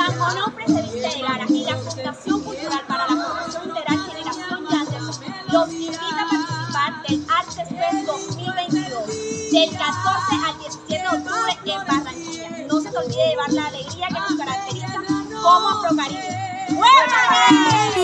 San Onofre se viste de gala y la Fundación Cultural para la Formación Integral Generación Yanders los invita a participar del Artes Fest 2022 del 14 al 17 de octubre en Barranquilla. No se te olvide llevar la alegría que nos caracteriza como Afrocaribe. ¡Muévete!